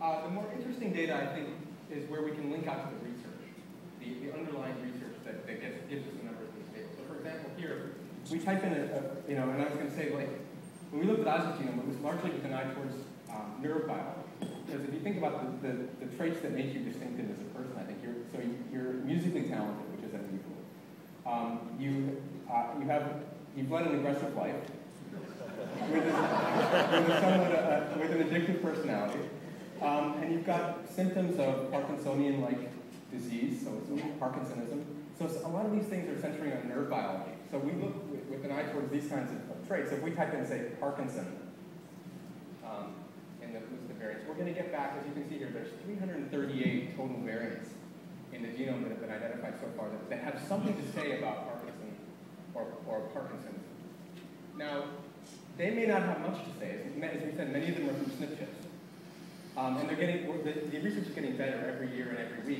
Uh, the more interesting data, I think, is where we can link out to the research, the, the underlying research that, that gets, gives us the numbers in this table. So for example, here, we type in a, a you know, and I was going to say, like, when we looked at Oz's genome, it was largely with an eye towards um, nerve biology. Because if you think about the, the, the, traits that make you distinctive as a person, I think you're, so you're musically talented, which is unusual. Um, you, uh, you have, you've led an aggressive life with, a, with, a somewhat, uh, with an addictive personality. Um, and you've got symptoms of Parkinsonian-like disease, so it's Parkinsonism. So a lot of these things are centering on nerve biology. So we look with, with an eye towards these kinds of, traits. So if we type in, say, Parkinson, um, in the of variants, we're going to get back, as you can see here, there's 338 total variants in the genome that have been identified so far that, that have something to say about Parkinson or, or Parkinson's. Now, they may not have much to say. As, as we said, many of them are from SNP chips. Um, and they're getting, the, the research is getting better every year and every week.